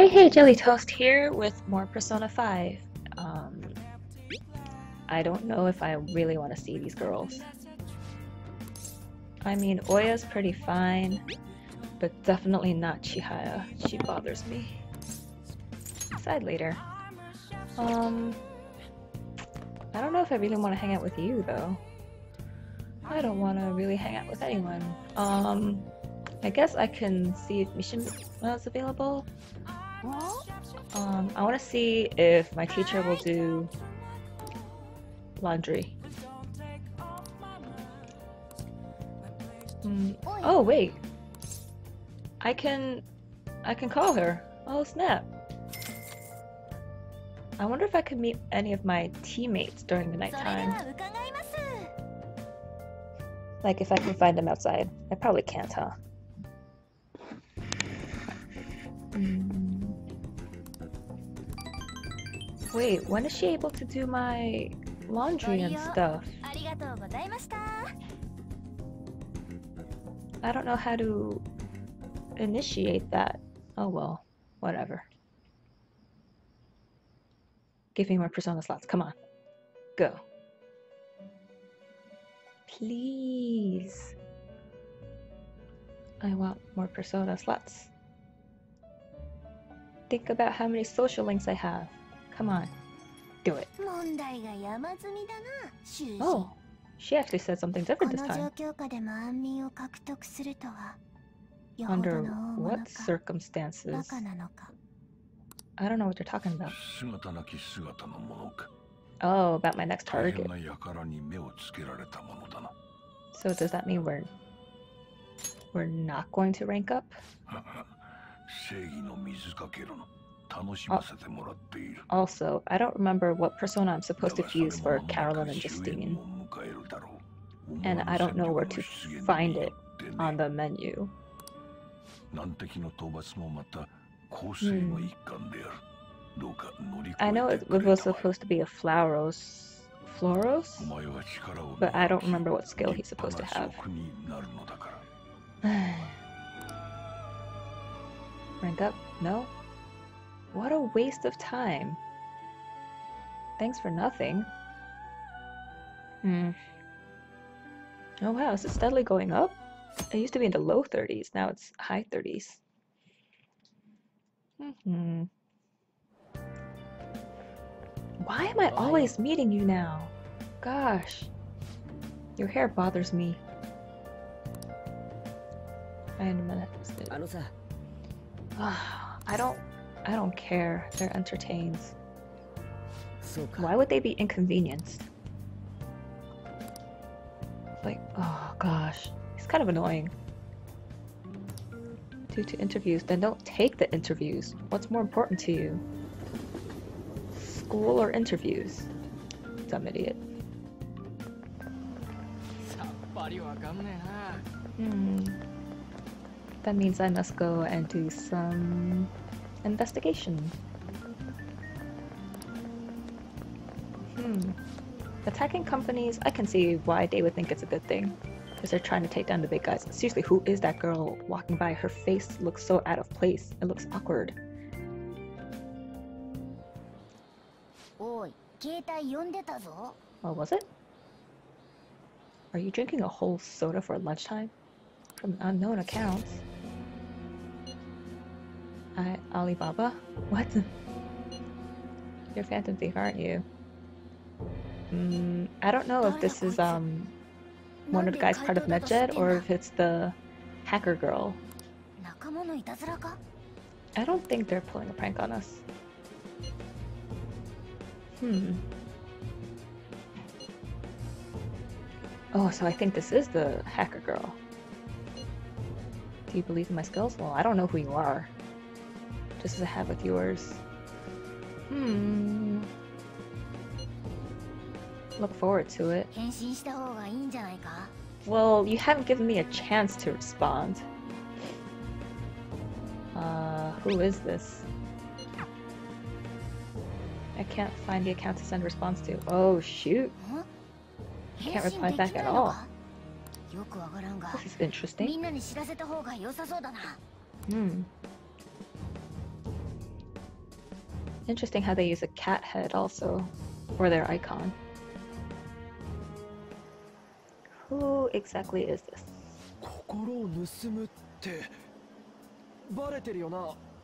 Hey, hey, Jelly Toast here with more Persona 5. Um, I don't know if I really want to see these girls. I mean, Oya's pretty fine, but definitely not Chihaya. She bothers me. Decide later. Um, I don't know if I really want to hang out with you, though. I don't want to really hang out with anyone. Um, I guess I can see if Mission is available. Um, I want to see if my teacher will do laundry. Mm. Oh wait, I can, I can call her. Oh snap! I wonder if I could meet any of my teammates during the nighttime. Like if I can find them outside. I probably can't, huh? Mm. Wait, when is she able to do my laundry and stuff? I don't know how to initiate that. Oh well, whatever. Give me more persona slots, come on. Go. Please. I want more persona slots. Think about how many social links I have. Come on. Do it. Oh, she actually said something different this time. Under what circumstances? I don't know what you're talking about. Oh, about my next target. So does that mean we're we're not going to rank up? Also, I don't remember what persona I'm supposed to fuse for Caroline and Justine. And I don't know where to find it on the menu. Hmm. I know it was supposed to be a Flauros, Floros, but I don't remember what skill he's supposed to have. Rank up? No? What a waste of time. Thanks for nothing. Hmm. Oh wow, is it steadily going up? It used to be in the low 30s, now it's high 30s. hmm Why am I always meeting you now? Gosh. Your hair bothers me. I minute. I don't I don't care. They're entertains. Why would they be inconvenienced? Like, oh gosh. It's kind of annoying. Due to interviews, then don't take the interviews. What's more important to you? School or interviews? Dumb idiot. Hmm. That means I must go and do some Investigation. Hmm. Attacking companies, I can see why they would think it's a good thing. Because they're trying to take down the big guys. Seriously, who is that girl walking by? Her face looks so out of place. It looks awkward. Oh, was it? Are you drinking a whole soda for lunchtime? From unknown accounts. I, Alibaba? What? You're Phantom Thief, aren't you? Mm, I don't know if this is um one of the guys part of Medjed or if it's the hacker girl. I don't think they're pulling a prank on us. Hmm. Oh, so I think this is the hacker girl. Do you believe in my skills? Well, I don't know who you are just as I have with yours. Hmm. Look forward to it. Well, you haven't given me a chance to respond. Uh, who is this? I can't find the account to send a response to. Oh, shoot. I can't reply back at all. This is interesting. Hmm. Interesting how they use a cat head also for their icon. Who exactly is this?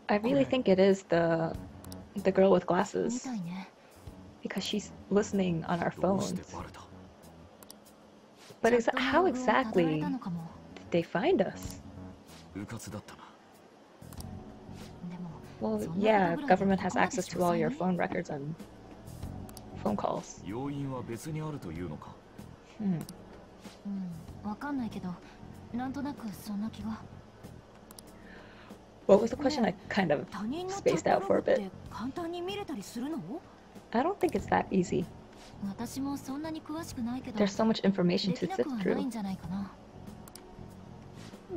I really think it is the the girl with glasses. Because she's listening on our phones. But exa how exactly did they find us? Well, そんなこと yeah, ぐらいで government こ has こまで access to all your 詳細 phone records and phone calls. 要因は別にあるというのか Hmm. うんわかんないけどなんとなくそんな気が What was the question? I kind of 他人のチャ spaced ッ out ト for ロ a グっ bit. て簡単に見れたりするの I don't think it's that easy. 私もそんなに詳しくないけど There's so much information で to きな sift くはない through. んじゃないかな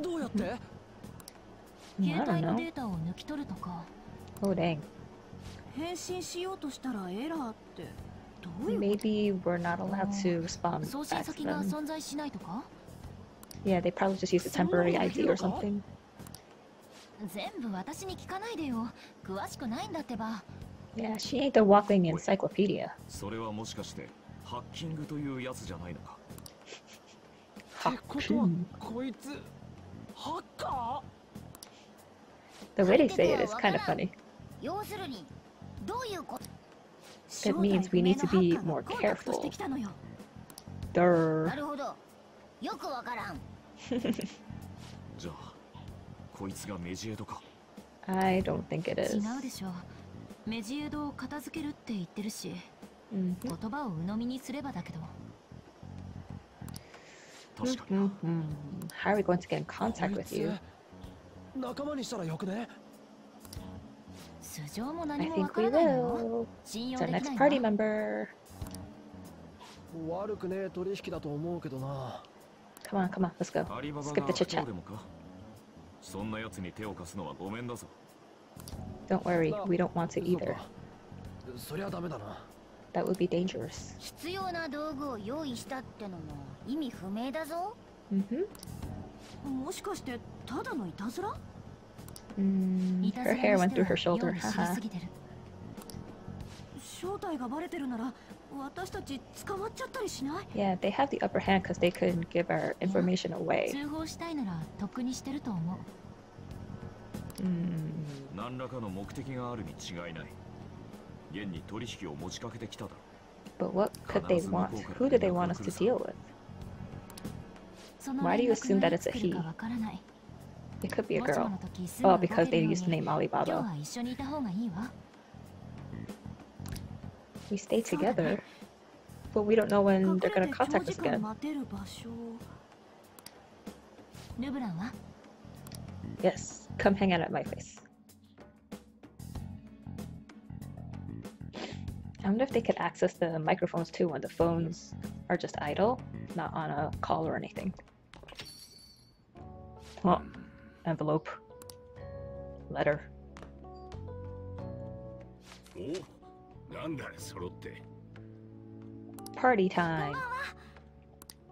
どうやって Hmm, I 携 don't 帯の know. データを抜き取るとか Oh dang. 返信しようとしたらエラーってどういう Maybe we're not allowed to respond 送信 back to 先が them. 存在しないとか Yeah, they probably just used a temporary ID or something. 全部私に聞かないでよ詳しくないんだってば Yeah, she ain't the walking encyclopedia. それはもしかしてハッキングというやつじゃないのかハッってことは Hmm. こいつハッカ The way they say it is kind of funny. That means we need to be more careful. Durr. I don't think it is. Mm -hmm. Mm -hmm. How are we going to get in contact with you? 仲間にしたらよくね素性も I 何も think わか we らないのよ will. 信 It's 用 our でき next ない party わ member. 悪くねえ取引だと思うけどな Come on, come on, let's go. アリババ Skip が the 悪 chit 党 chat. でもかそんな奴に手を貸すのはごめんだぞ Don't worry, な we don't want to そう either. かそりゃダメだな That would be dangerous. 必要な道具を用意したってのも意味不明だぞ Mm-hmm. もしかしてただのいたずら Mm, いたず her ら hair に went して through は her 用 shoulder. 意し Haha. すぎてる正体がバレてるなら私たち捕まっちゃったりしない Yeah, they have the upper hand because they couldn't give our information away. 通報したいならとっくにしてると思う Mm, 何らかの目的があるに違いない現に取引を持ちかけてきただろ but what could they want? Who do they want us to deal with? Why do you assume that it's a he? It could be a girl. Oh, because they used the name Alibaba. We stay together, but we don't know when they're gonna contact us again. Yes, come hang out at my place. I wonder if they could access the microphones too when the phones are just idle, not on a call or anything. Oh, envelope. Letter. おなんだ揃って Party time.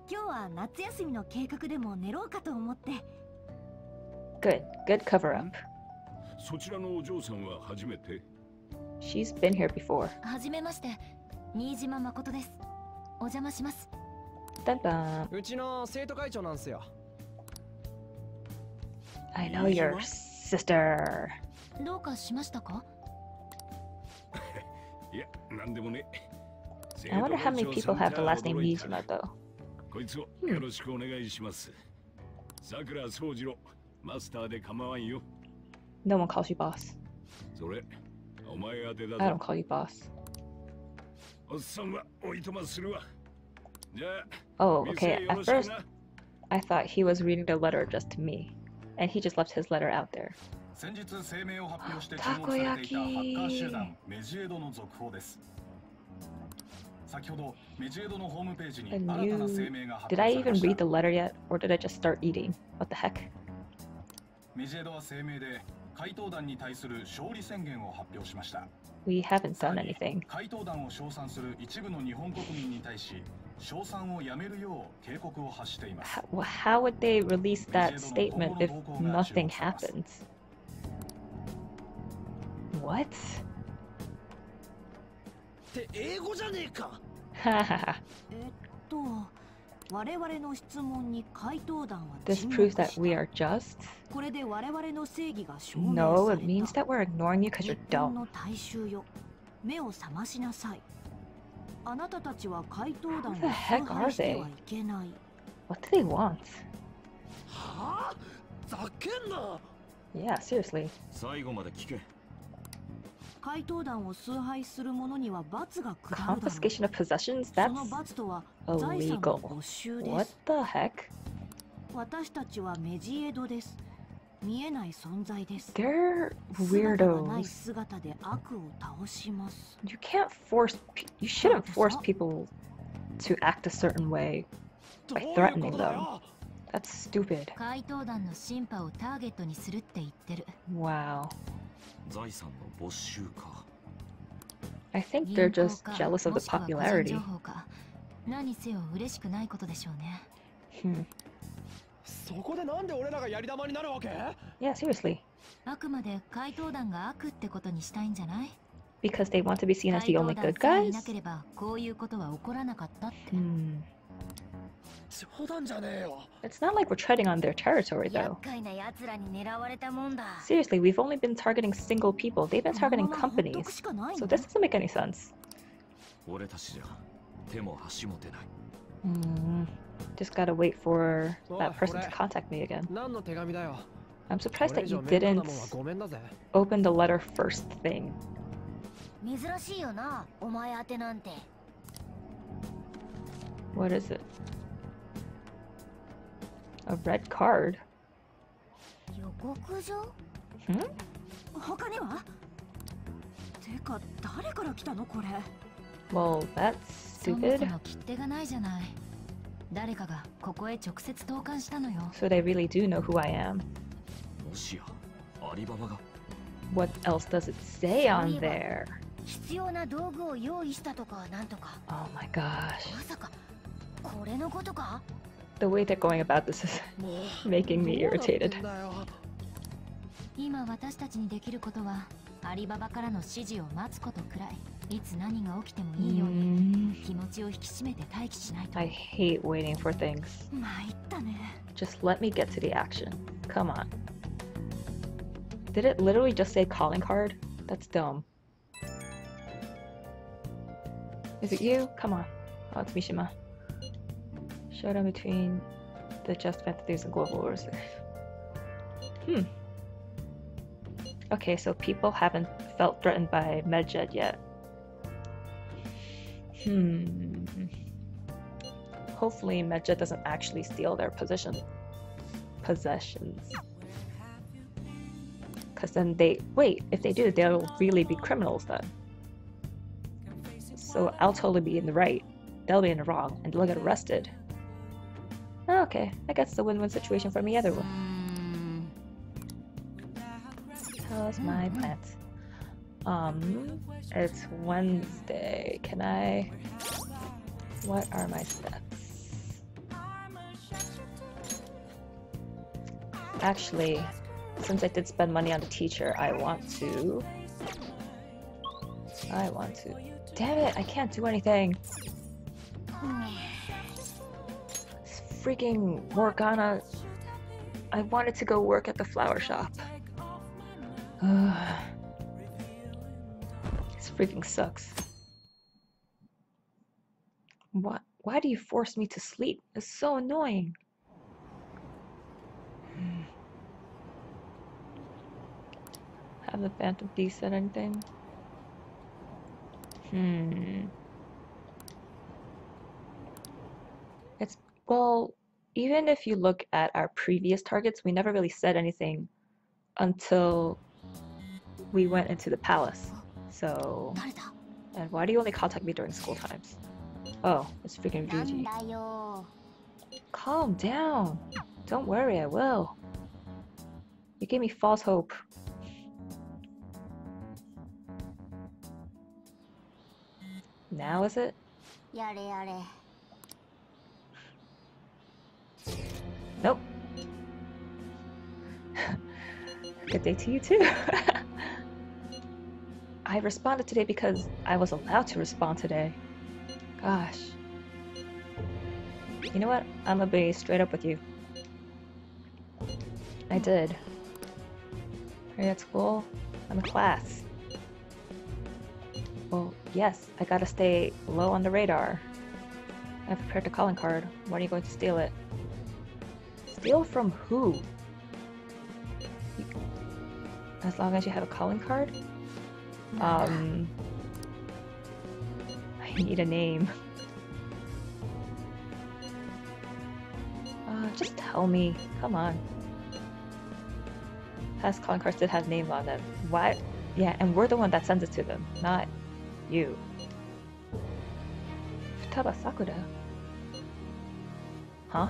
今日は夏休みの計画でも練ろうかと思って Good, good cover up. そちらのお嬢さんは初めて She's been here before. はじめまして新島誠ですお邪魔します Dun dun. うちの生徒会長なんすよ I know your sister. どうかしましたかいやなんでもね I wonder how many people have the last name 驚いた Nijima though. こいつをよろしくお願いしますさくら宗次郎マスターで構わんよ No one calls you boss. それお前宛てだ I don't ぞ call you boss. おっさんはおいとまするわじゃあ Oh, 店 okay. よ At ろしく first, な I thought he was reading the letter just to me, and he just left his letter out there. 先日声明を発表して注たこ目され焼きていたハッカー集団メジエドの続報です先ほどメジエドのホームページに And 新たな you- 声明が発 Did 表 I され even まし read た the letter yet, or did I just start eating? What the heck? メジエドは声明で回答団に対する勝利宣言を発表しました We haven't さ done らに anything. 回答団を称賛する一部の日本国民に対し how, how would they release that statement if nothing happens? What? this proves that we are just? No, it means that we're ignoring you because you're dumb. あなたたちは回答団を Who the heck 崇 are 拝して they? はいけない What do they want? はあざけんな Yeah, seriously. 最後まで聞け回答団を崇拝する者には罰が下るだろう Confiscation of possessions? そ That's の罰とは財産の illegal. 没収で What す the heck? 私たちはメジエドです 見えない存在です They're 姿がない weirdos. 姿で悪を倒します You can't force. Pe- you shouldn't force people to act a certain way. ど By ういう threatening ことだよ That's stupid. 怪盗団の審判をターゲットにするって言ってる Wow. 財産の没収か I think 銀 they're 行 just か jealous of も the しくは個人 popularity. 情報か何せよ嬉しくないことでしょうね Hmm. そこでなんで俺らがやり玉になるわけ Yeah, seriously. あくまで怪盗団が悪ってことにしたいんじゃない Because they want to be seen as 怪 the 盗 only 団 good guys? なければこういうことは起こらなかったって Hmm. 冗談じゃねえよ It's not like we're treading on their territory, 厄 though. Seriously, we've only been targeting single people. They've been targeting companies. So の this doesn't make any sense. 俺たちじゃ手も足も出ない Hmm. Just gotta wait for Oh, that person to alright. contact me again. 何の手紙だよ I'm surprised これ that 以上 you 面倒な didn't もんはごめんだぜ open the letter first thing. 珍しいよなお前宛てなんて What is it? A red card? 予告状 Hmm? 他にはてか誰から来たのこれ Well, that's そもそ stupid. も切手がないじゃない 誰かがここへ直接投函したのよ So they really do know who I am. もしやアリババが What else does it say on there? 必要な道具を用意したとかなんとか Oh my gosh. まさかこれのことか The way they're going about this is もう making me どうなって irritated. んだよ今私たちにできることはアリババからの指示を待つことくらい いつ何が起きてもいいように Mm, 気持ちを引き締めて待機しないと I hate waiting for things. 参ったね Just let me get to the action. Come on. Did it literally just say calling card? That's dumb. Is it you? Come on. Oh, it's Mishima. Showdown between the Just Fantasies and Global Wars. Hmm. Okay, so people haven't felt threatened by Medjed yet. Hmm. Hopefully Medjed doesn't actually steal their position possessions. Cause then they wait, if they do, they'll really be criminals then. So I'll totally be in the right. They'll be in the wrong and they'll get arrested. Okay, I guess it's a win-win situation for me either way. How's my Mhm. Um, it's Wednesday. Can I? What are my steps? Actually, since I did spend money on the teacher, I want to. I want to. Damn it! I can't do anything. This freaking Morgana. I wanted to go work at the flower shop. freaking sucks. What? Why do you force me to sleep? It's so annoying. Have the Phantom Beast said anything? Hmm. It's well, even if you look at our previous targets, we never really said anything until we went into the palace. So... And why do you only contact me during school times? Oh, it's freaking Ryuji. Calm down. Don't worry, I will. You gave me false hope. Now is it? Nope. Good day to you too. I responded today because I was allowed to respond today. Gosh. You know what? I'm gonna be straight up with you. I did. Are you at school? I'm in class. Well, yes, I gotta stay low on the radar. I prepared the calling card. When are you going to steal it? Steal from who? As long as you have a calling card? Um. I need a name. Uh, just tell me. Come on. Past calling did have names on them. What? Yeah, and we're the one that sends it to them, not you. Futaba Sakura. Huh?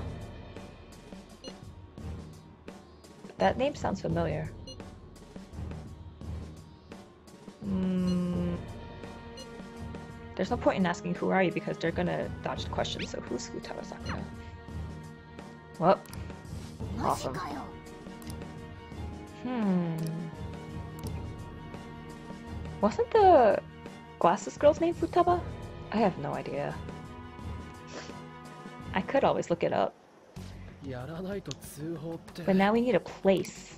That name sounds familiar. there's no point in asking who are you because they're gonna dodge the question. So who's Futaba Sakura? Well, マジ awesome. かよ Hmm. Wasn't the glasses girl's name Futaba? I have no idea. I could always look it up, やらないと通報って but now we need a place.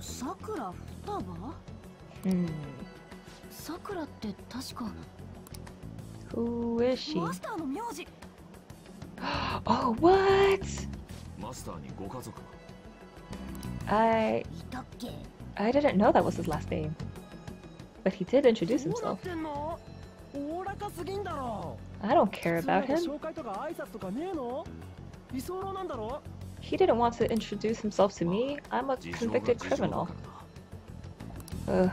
さくら双葉 Hmm. さくらって確か who is she? Oh, what? I... I didn't know that was his last name. But he did introduce himself. I don't care about him. He didn't want to introduce himself to me. I'm a convicted criminal. Ugh.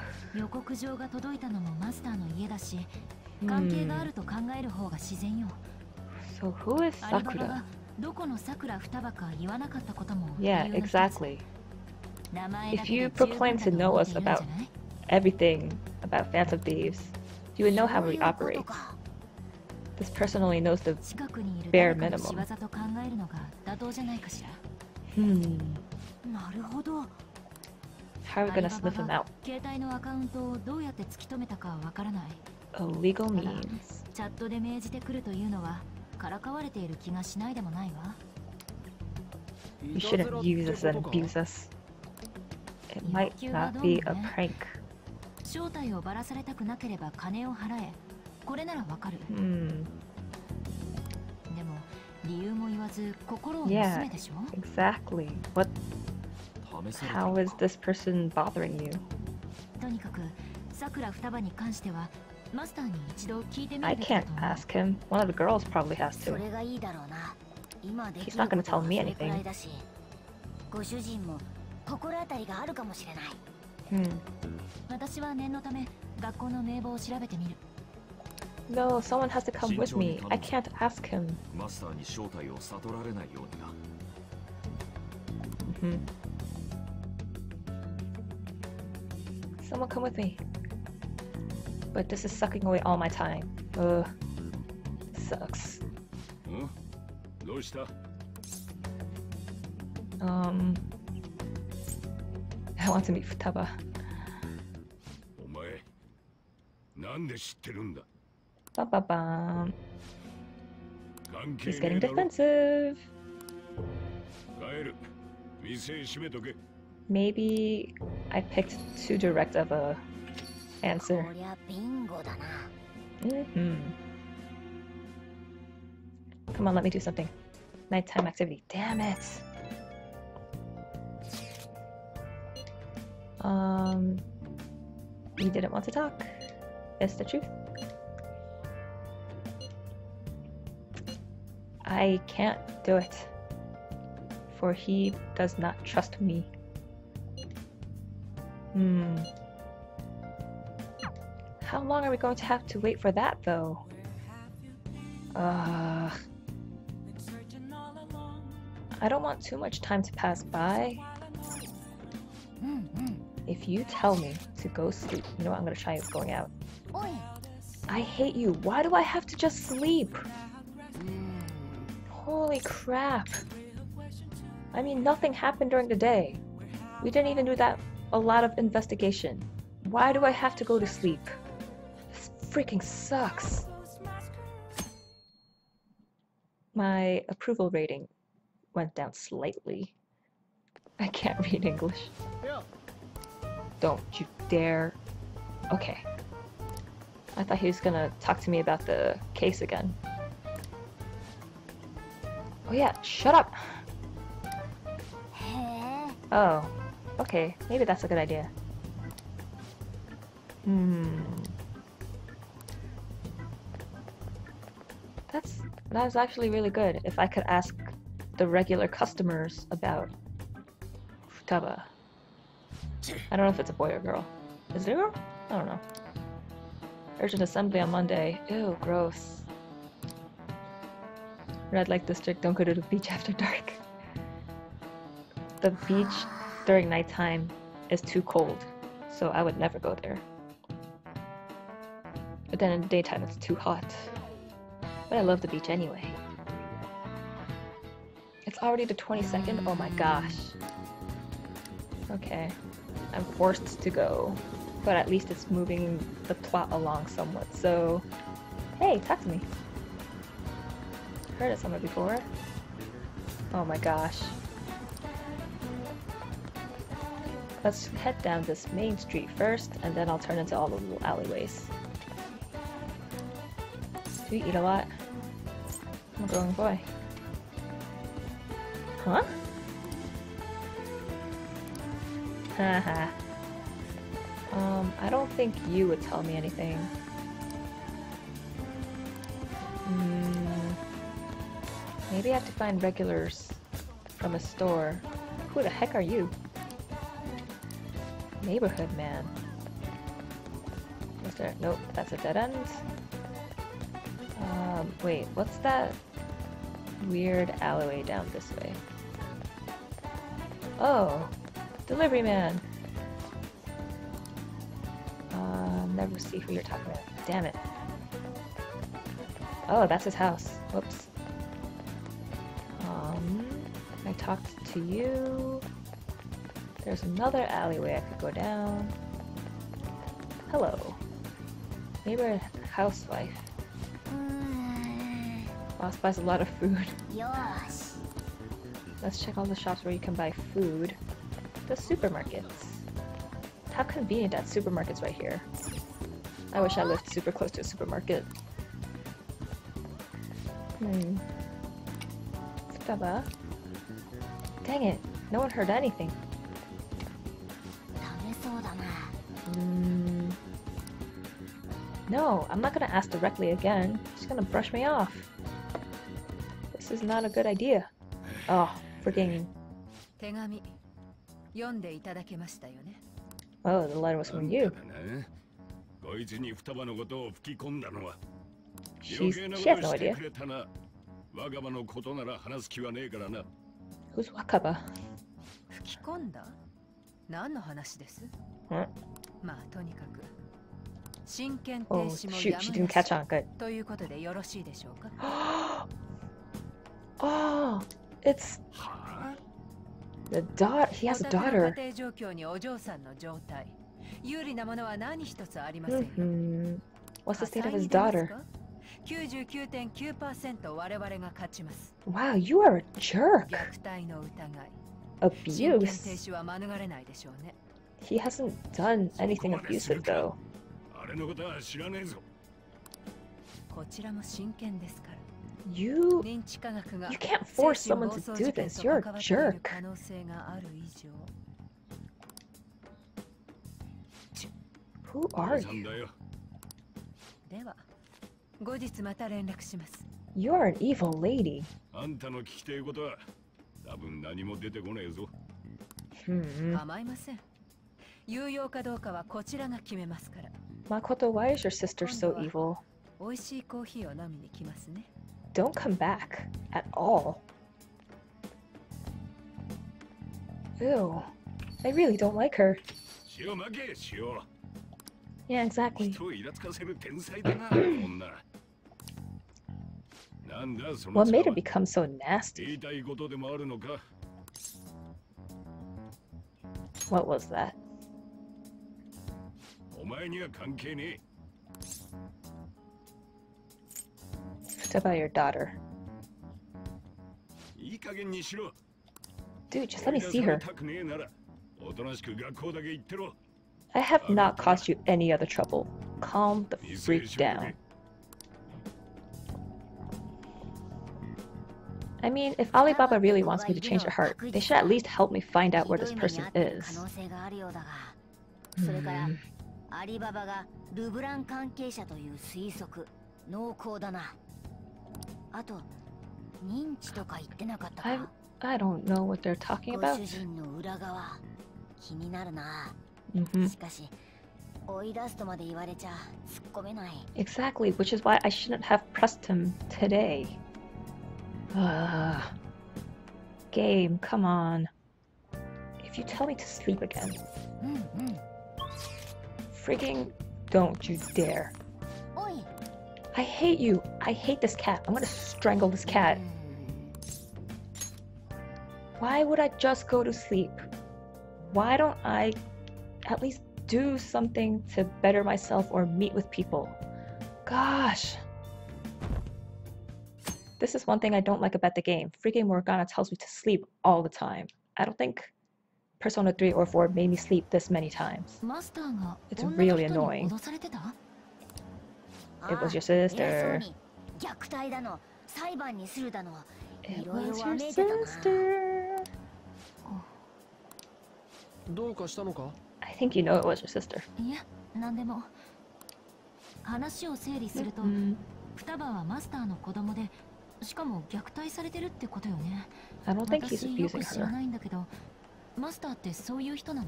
予告状が届いたのもマスターの家だし関係があると考える方が自然よ So who is アリババ Sakura? がどこの桜双葉か言わなかったことも Yeah, 理由の一つ exactly. 名前だ If け you で十分 proclaim だ to と know 思っ us ているんじゃ about ない everything about Phantom Thieves, you would know how そう we いうこと operate. か This person only knows the 近くにいる bare 誰かの minimum. 仕業と考えるのが妥当じゃないかしら hmm. なるほど How are we アリ gonna バ sniff バ him が out? 携帯のアカウントをどうやって突き止めたかわからない Illegal Hold on. means. チャットで命じてくるというのはからかわれている気がしないでもないわ You shouldn't use us and abuse us. It might not be a prank. 正体をばらされたくなければ金を払えこれならわかる Hmm. でも理由も言わず心を盗 Yeah. めでしょ Exactly. What? 試されてる How の is か this person bothering you? とにかくさくら双葉に関しては I can't ask him. One of the girls probably has to. He's not gonna tell me anything. Hmm. No, someone has to come with me. I can't ask him. Mm -hmm. Someone come with me But this is sucking away all my time. Ugh. Sucks. うんどうした Um. I want to meet Futaba. お前なんで知ってるんだ Ba ba bum. 関係 He's ね getting えだろ defensive. 帰る店閉めとけ Maybe I picked too direct of a こ answer. Mm -hmm. Come on, let me do something. Nighttime activity. Damn it! Um, you didn't want to talk. It's the truth. I can't do it. For he does not trust me. Hmm. How long are we going to have to wait for that, though? Ugh. I don't want too much time to pass by. If you tell me to go sleep, you know what, I'm gonna try going out. I hate you. Why do I have to just sleep? Holy crap. I mean, nothing happened during the day. We didn't even do that a lot of investigation. Why do I have to go to sleep? Freaking sucks. My approval rating went down slightly. I can't read English. Don't you dare. Okay. I thought he was gonna talk to me about the case again. Oh yeah, shut up! Oh, okay. Maybe that's a good idea. Hmm. That was actually really good. If I could ask the regular customers about Futaba. I don't know if it's a boy or girl. Is it a girl? I don't know. Urgent assembly on Monday. Ew, gross. Red light district, don't go to the beach after dark. The beach during nighttime is too cold, so I would never go there. But then in the daytime it's too hot. But I love the beach anyway. It's already the 22nd? Oh my gosh. Okay. I'm forced to go. But at least it's moving the plot along somewhat. So, hey, talk to me. Heard it somewhere before. Oh my gosh. Let's head down this main street first, and then I'll turn into all the little alleyways. Do you eat a lot? I'm boy. Huh? Haha. um, I don't think you would tell me anything. Hmm. Maybe I have to find regulars from a store. Who the heck are you? Neighborhood man. Is there? Nope, that's a dead end. Um, wait, what's that weird alleyway down this way? Oh, delivery man. Uh, never see who you're talking about. Damn it. Oh, that's his house. Whoops. Um, I talked to you. There's another alleyway I could go down. Hello. Neighbor housewife. Boss buys a lot of food. Yes. Let's check all the shops where you can buy food. The supermarkets. How convenient that supermarket's right here. I wish I lived super close to a supermarket. Hmm. Baba. Dang it, no one heard anything. Mm. No, I'm not gonna ask directly again. She's gonna brush me off. This is not a good idea. Oh, freaking. Oh, the letter was from you. She's, she has no idea. Who's Wakaba? Huh? Oh, shoot, she didn't catch on. Good. Oh, it's はあ the daughter. He has a お宅の daughter. 家庭状況にお嬢さんの状態有利なものは何一つありませんよ hmm What's the 火 state 災 of に his 出ます daughter? か99.9%我々が勝ちます Wow, you are a jerk. 虐待の疑い真剣停 Abuse. 止は免れないでしょうね He hasn't done anything abusive though. あれのことは知らねえぞこちらも真剣ですから You 認知科学が You can't force 精神 someone 暴 to 走 do 事件 this. と You're a 関わっている jerk. 可能性がある以上 Who are さん you? だよでは後日また連絡します You're an evil lady. あんたの聞きてえことは多分何も出てこねえぞ Hmm. 構いません有用かどうかはこちらが決めますから Makoto, why is your sister so evil? 美味しいコーヒーを飲みに来ますね don't come back at all. Ew. I really don't like her. Yeah, exactly. what made her become so nasty? What was that? Futaba your daughter. いい加減にしろ Dude, just let me 追い see 出され her. たくねえならおとなしく学校だけ行ってろ I have not caused you any other trouble. Calm the いずれ freak しろ down. I mean, if Alibaba really wants me to change her heart, they should at least help me find out where this ひどい目に person 遭ってる is. 可能性があるようだがそれからアリババがルブラン関係者という推測濃厚だな あと認知とか言ってなかったか I I don't know what they're talking ご about. 主人の裏側気になるな hmm しかし追い出すとまで言われちゃ突っ込めない Exactly, which is why I shouldn't have pressed him today. Ugh. Game, come on. If you tell me to sleep again, うんうん frigging don't you dare. おい I hate you. I hate this cat. I'm gonna strangle this cat. Why would I just go to sleep? Why don't I at least do something to better myself or meet with people? Gosh. This is one thing I don't like about the game. Freaking Morgana tells me to sleep all the time. I don't think Persona 3 or 4 made me sleep this many times. It's really annoying. 脅されてた It was your 偉そう sister. に虐待だの裁判にするだの It いろいろ was わ your めいてたな sister. どうかしたのか I think you know it was your sister. いや何でも話を整理すると、 Mm, 双葉はマスターの子供でしかも虐待されてるってことよね I don't think he's 私よ abusing く知ら her. ないんだけどマスターってそういう人なの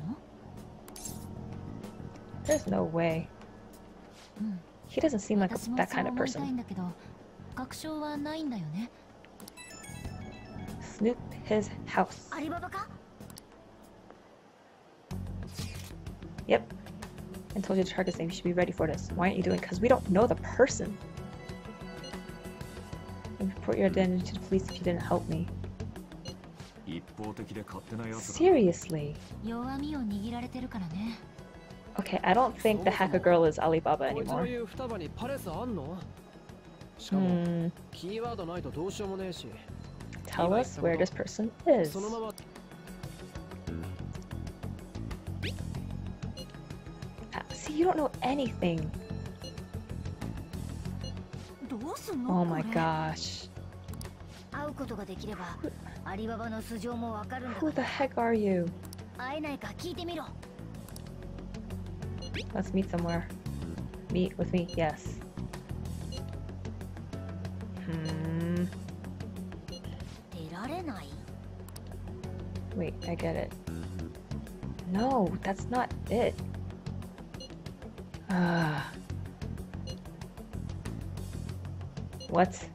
There's no way. うん He doesn't seem like that kind of person. Snoop his house. Yep. And told you to target his name. You should be ready for this. Why aren't you doing it? Because we don't know the person. And report your identity to the police if you didn't help me. Seriously. Okay, I don't think the hacker girl is Alibaba anymore. Hmm. Tell us where this person is. Ah, see, you don't know anything. Oh my gosh. Who the heck are you? Let's meet somewhere. Meet with me, yes. Hmm. Wait, I get it. No, that's not it. Uh, what?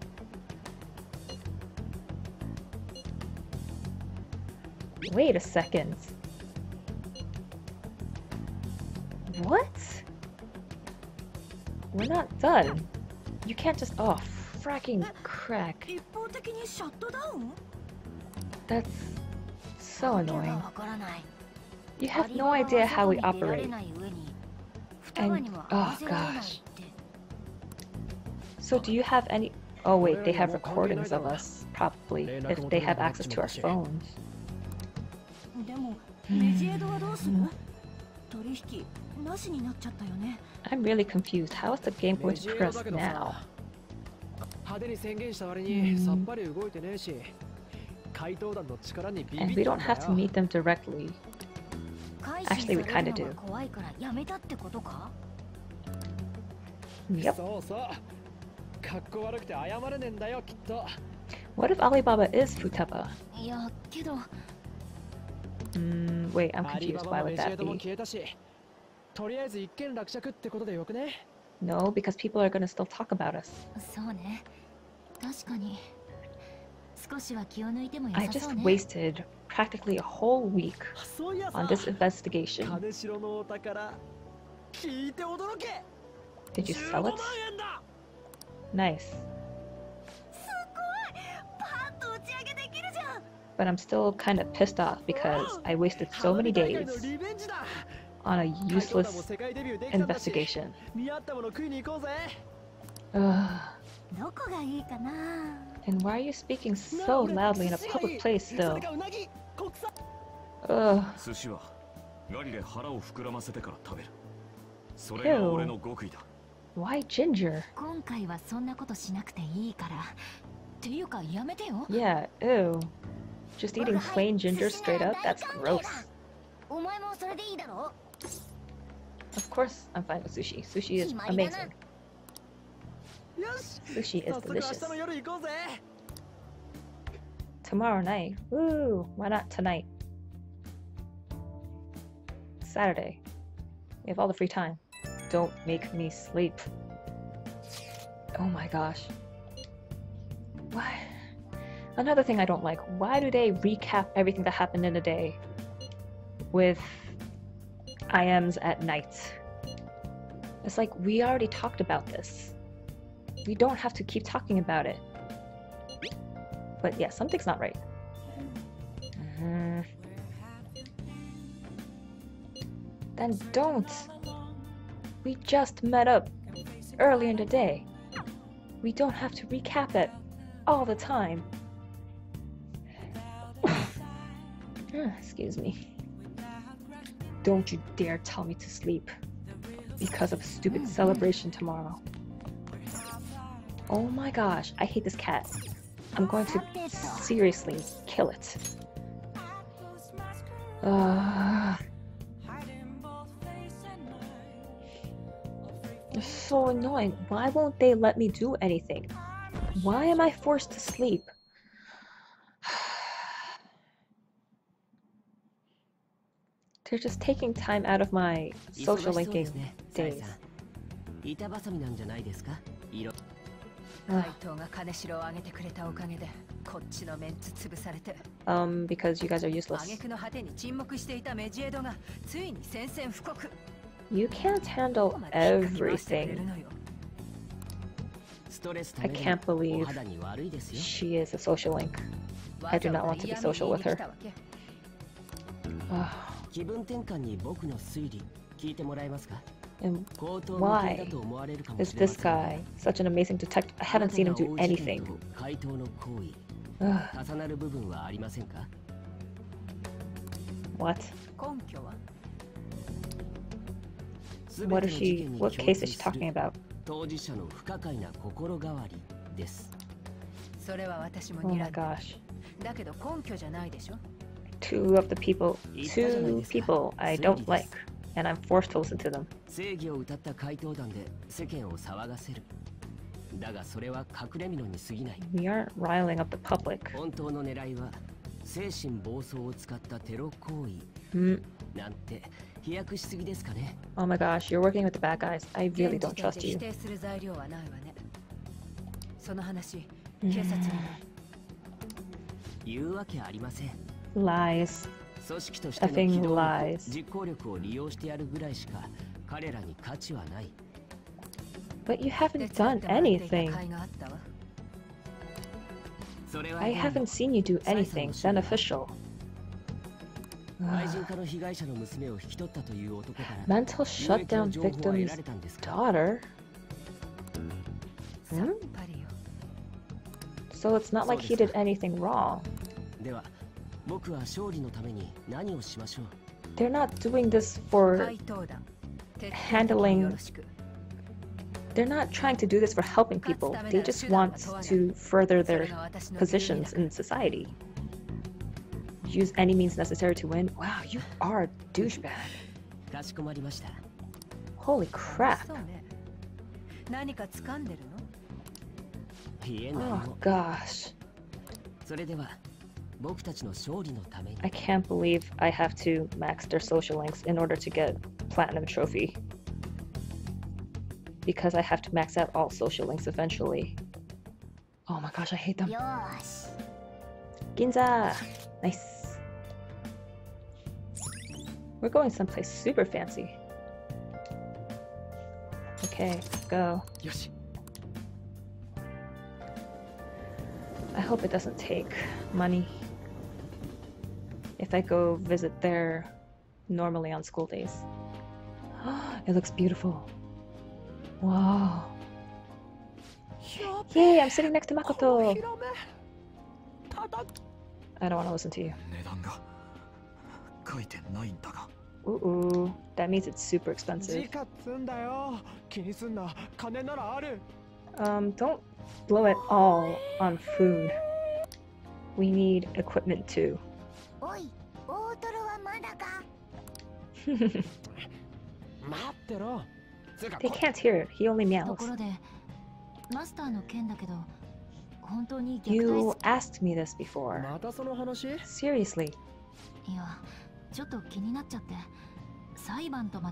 Wait a second. What? We're not done. You can't just- oh, fracking crack. That's so annoying. You have no idea how we operate. And, oh gosh. So do you have any- oh wait, they have recordings of us, probably, if they have access to our phones. Hmm. I'm really confused. How is the Game Boy Press now? Hmm. And we don't have to meet them directly. Actually, we kind of do. Yep. What if Alibaba is Futaba? Mm, wait, I'm confused. Why would that be? No, because people are going to still talk about us. I just wasted practically a whole week on this investigation. Did you sell it? Nice. but I'm still kind of pissed off because I wasted so many days on a useless investigation. Ugh. And why are you speaking so loudly in a public place, though? Ugh. Ew. Why ginger? Yeah, ew. Just eating plain ginger straight up? That's gross. Of course I'm fine with sushi. Sushi is amazing. Sushi is delicious. Tomorrow night. Woo! Why not tonight? Saturday. We have all the free time. Don't make me sleep. Oh my gosh. What? Another thing I don't like. Why do they recap everything that happened in a day with IMs at night? It's like we already talked about this. We don't have to keep talking about it. But yeah, something's not right. Mhm. Then don't. We just met up earlier in the day. We don't have to recap it all the time. Ah, excuse me. Don't you dare tell me to sleep because of a stupid celebration tomorrow. Oh my gosh, I hate this cat. I'm going to seriously kill it. It's so annoying. Why won't they let me do anything? Why am I forced to sleep? They're just taking time out of my social linking days. um, because you guys are useless. You can't handle everything. I can't believe she is a social link. I do not want to be social with her. Oh. ざわざ嫌味言いに来たわけ Ugh. 気分転換に僕の推理聞いてもらえますか And 口頭無形 why だと思われるかも is しれま this せんが guy such an amazing detective? I haven't seen him do あなたが大事件 anything. と回答の行為 Ugh. 重なる部分はありませんか What? 根拠は全て What の is 事 she? 件に What 共 case 通 is she する talking about? 当事者の不可解な心変わりですそれは私も Oh 睨 my んで gosh. だけど根拠じゃないでしょ Two of the people, two people I don't like, and I'm forced to listen to them. 正義を謳った回答団で世間を騒がせるだがそれは隠れ蓑に過ぎない We aren't riling up the public. 本当の狙いは精神暴走を使ったテロ行為 Mm. なんて飛躍しすぎですかね Oh my gosh, you're working with the bad guys. I 現 really 時 don't 点 trust で you. 否定する材料はないわねその話警察にも言うわけありません lies. I think lies. But you haven't done anything. I haven't seen you do anything beneficial. Mental shutdown victim's daughter? Hmm? So it's not like he did anything wrong. では僕は勝利のために何をしましょう They're not doing this for 怪盗団徹底的に handling よろしく they're not trying to do this for helping people. They just want to further それ their が私の positions in society. Use any means necessary to win. Wow, you are a douchebag. かしこまりました Holy crap. そうね何か掴んでるのいえ何 Oh も gosh. それでは I can't believe I have to max their social links in order to get platinum trophy. Because I have to max out all social links eventually. Oh my gosh, I hate them. Ginza! Nice. We're going someplace super fancy. Okay, go. I hope it doesn't take money if I go visit there normally on school days. it looks beautiful. Wow. Yay, I'm sitting next to Makoto. I don't want to listen to you. Ooh, ooh, that means it's super expensive. Um, don't blow it all on food. We need equipment too. they can't hear it. He only meows. You asked me this before. Seriously.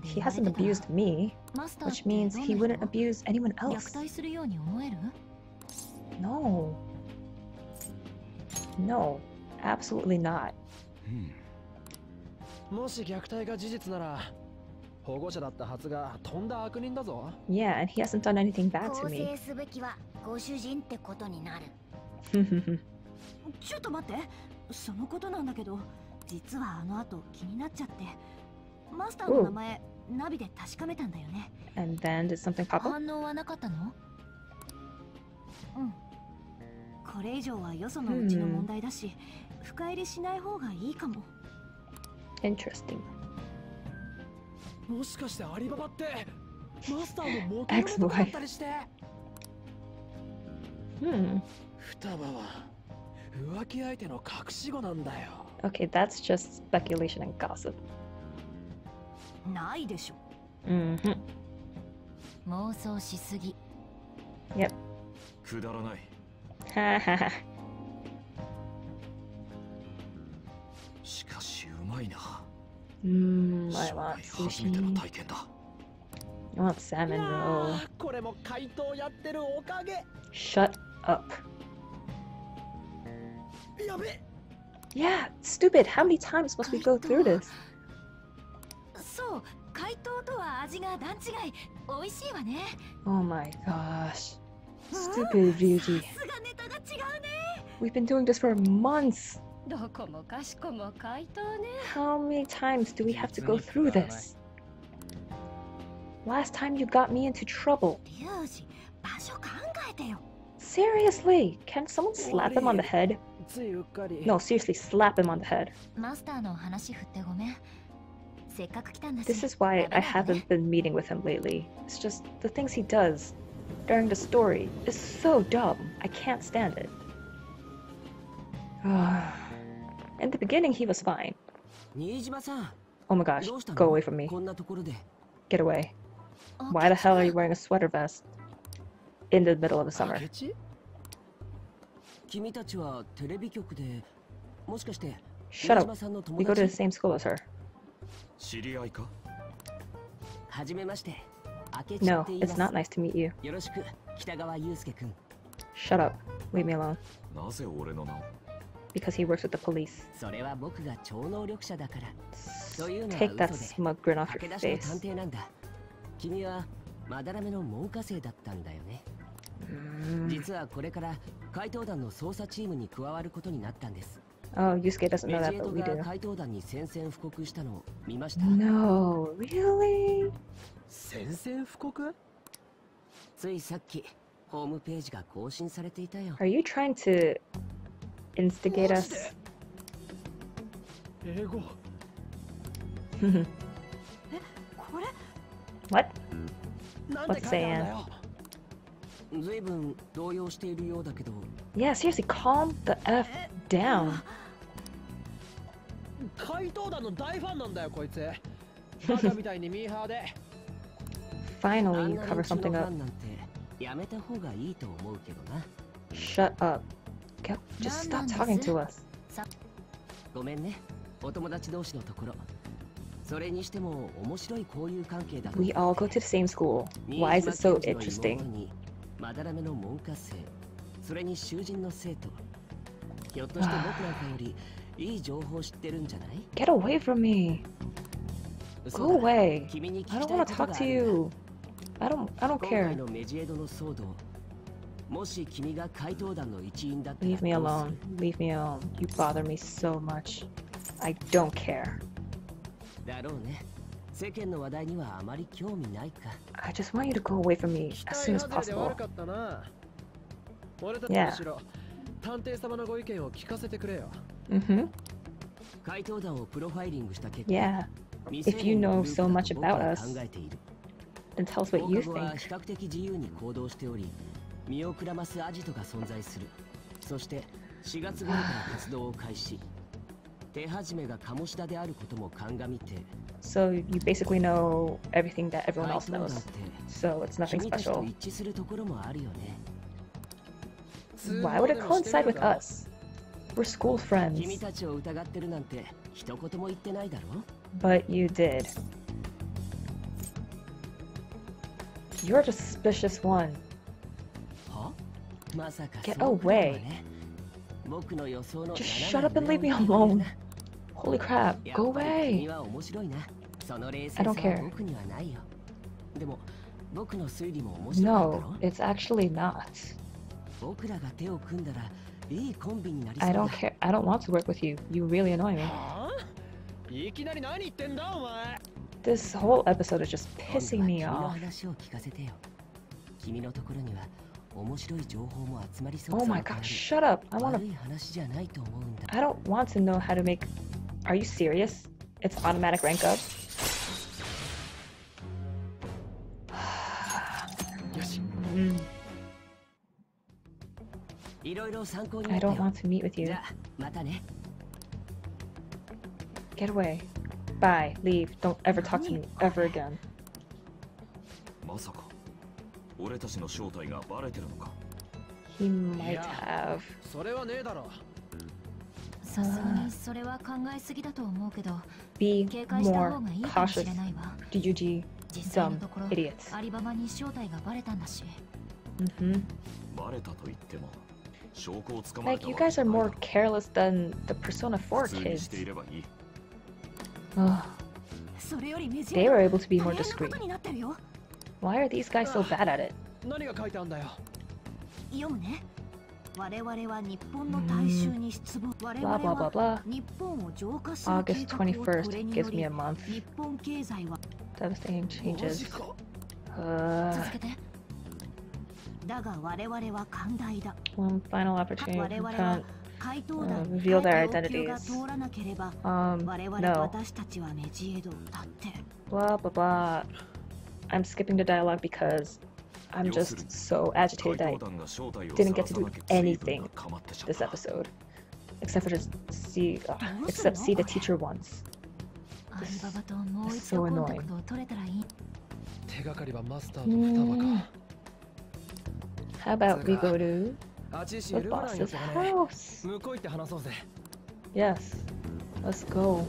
He hasn't abused me, which means he wouldn't abuse anyone else. No. No, absolutely not. Hmm. うんもし虐待が事実なら保護者だったはずがとんだ悪人だぞ Yeah, and he hasn't done anything bad 構 to me. 成すべきはご主人ってことになるちょっと待ってそのことなんだけど実はあの後気になっちゃってマスターの名前ナビで確かめたんだよね and then did something pop up? 反応はなかったのうんこれ以上はよそのうちの問題だし、深入りしない方がいいかも Interesting. Ex-wife. Hmm. Okay, that's just speculation and gossip. Mm-hmm. Yep. くだらない Ha ha ha. しかしうまいな Mmm, I 生 want 涯初めての sushi. 体験だ I want salmon いや roll. ーこれも怪盗やってるおかげ Shut up. やべ Yeah, stupid. How many times must we go through this? そう怪盗とは味が段違い美味しいわね Oh my gosh. Stupid Ryuji. さすがネタが違うね We've been doing this for months. How many times do we have to go through this? Last time you got me into trouble. Seriously, can someone slap him on the head? No, seriously, slap him on the head. This is why I haven't been meeting with him lately. It's just the things he does during the story is so dumb. I can't stand it. In the beginning, he was fine. Oh my gosh, go away from me. Get away. Why the hell are you wearing a sweater vest in the middle of the summer? Shut up. We go to the same school as her. No, it's not nice to meet you. Shut up. Leave me alone because he works with the police. Take that smug grin off your face. Mm. Oh, Yusuke doesn't know that, but we do. No, really? 宣戦布告ついさっきホームページが更新されていたよ。Are you trying to instigate us? 英語これ what? なんて書いてあるんだよずいぶん動揺しているようだけど Yeah, seriously, calm the F down. 怪盗団の大ファンなんだよこいつバカみたいにミーハーで Finally, あ you んな cover 連中の something ファ up. ンなんてやめた方がいいと思うけどな Shut up. Go- Just stop talking to us. ごめんねお友達同士のところそれにしても面白い交友関係だと We all go to the same school. 新 Why is 島 it so 健二の interesting? 妹にまだらめの門下生それに囚人の生徒ひょっとして僕なんかよりいい情報知ってるんじゃない Get away from me. 嘘 Go だ away. 君に聞き I た don't い want こ to と talk があ to るんだ you. I don't I don't 今 care. 回のメジエドの騒動 Leave me alone. Leave me alone. You bother me so much. I don't care. I just want you to go away from me as soon as possible. Yeah. Mm-hmm. Yeah. If you know so much about us, then tell us what you think. 比較的自由に行動しており身をくらますアジトが存在するそして4月頃から活動を開始手始めが鴨志田であることも鑑みて So you basically know everything that everyone 怪 else 盗団っ knows. て So it's nothing 君たちと special. 一致するところもあるよね Why would it coincide with us? We're school 君 friends. たちを疑ってるなんて一言も言ってないだろ But you did. You're the suspicious one. Get away. Just shut up and leave me alone. Holy crap, go away. I don't care. No, it's actually not. I don't care. I don't want to work with you. You really annoy me. This whole episode is just pissing me off. 話を聞かせてよ君のところには面白い情報も集まりそう Oh さ my があ god, る shut up. I wanna. 悪い話じゃないと思うんだ I don't want to know how to make. Are you serious? It's automatic rank up? よし Mm, いろいろ参考にな I ったよ don't want to meet with じ you. ゃあまたね Get away. Bye. Leave. Don't ever talk to me ever again. まさか俺たちの正体がバレてるのか He might Yeah. have. それはねえだろさすがにそれは考えすぎだと思うけど Be 警戒した方 more がいいかもし cautious. れないわ DUG. 実際の Dumb ところ idiots. アリババに正体がバレたんだし hmm バレたと言っても証拠をつかまれ Like, た you わけ guys じゃ are ない more だろ careless than the Persona 4普通にして kids. いればいい Ugh. それよりメジ They ェ were able to be 大 more 変なこ discreet. とになってるよ Why are these guys so bad at it? 何が書いてあんだよ読むね我々は日本の大衆に失望我 Blah 々 blah blah は blah. 日本を浄化する計 August 画をこ 21st れに gives よ me り a month. 日本経済は Devastating マ changes. ジか Uh, 続けてだが我々は寛大だ one final 我 opportunity. 々は Can't, 怪盗団 uh, に reveal their 要求が identities. 通らなければ Um, 我々 no. 私たちはメジエドだって Blah blah blah. I'm skipping the dialogue because I'm just so agitated I didn't get to do anything this episode. Except for just see, uh, except see the teacher once. This is so annoying. Mm. How about we go to the boss's house? Yes, let's go.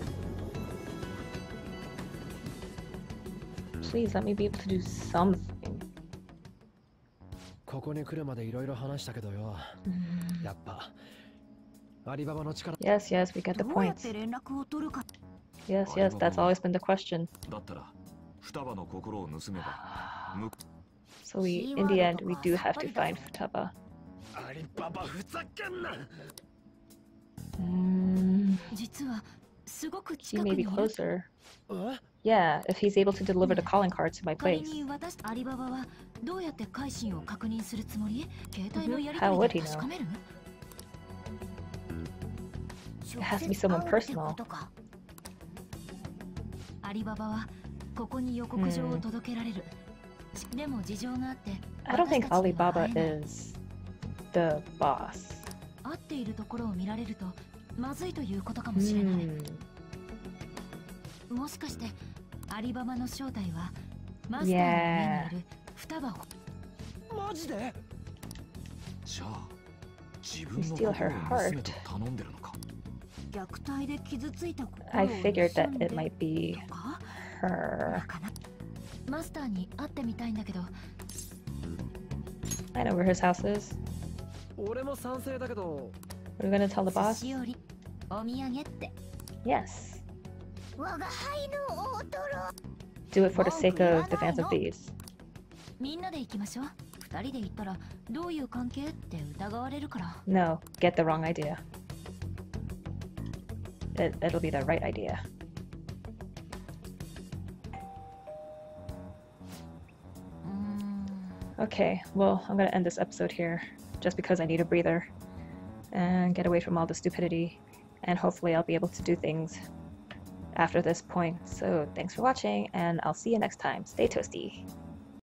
Please let me be able to do something. ここに来るまでいろいろ話したけどよやっぱアリババの力 Yes, yes, we get the どうやっ points. て連絡を取るか Yes, yes, that's always been the question. だったら双葉の心を盗めばむ So we, in the end, we do have to find Futaba. アリババふざけんな Mm, 実はすごく he 近く may に be いる closer. Yeah, if he's able to deliver the calling card to my place. How would he know? It has to be someone personal. Hmm. I don't think Alibaba is the boss. Hmm. もしかしてアリババの正体はマスターの家にいる双葉マジでじゃあ自分の steal 心 her を盗めと頼んでるのか虐待で傷ついた心を I figured 盗 that んで it might be とか her. かなマスターに会ってみたいんだけど I know where his house is. 俺も賛成だけど What are we gonna tell the 寿 boss? 司よりお土産って Yes. do it for the sake of the Phantom Thieves. No, get the wrong idea. It, it'll be the right idea. Okay, well, I'm gonna end this episode here just because I need a breather and get away from all the stupidity, and hopefully, I'll be able to do things after this point. So, thanks for watching, and I'll see you next time. Stay toasty.